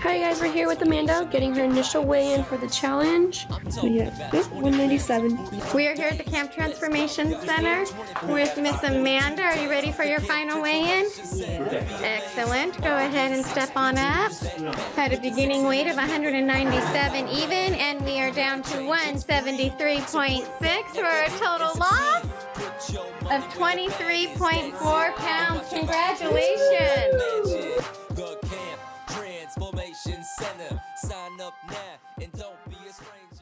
Hi guys, we're here with Amanda getting her initial weigh-in for the challenge. We have 197. We are here at the Camp Transformation Center with Miss Amanda. Are you ready for your final weigh-in? Excellent. Go ahead and step on up. Had a beginning weight of 197 even, and we are down to 173.6 for a total loss of 23.4 pounds. Congratulations. Transformation Center. Sign up now and don't be a stranger.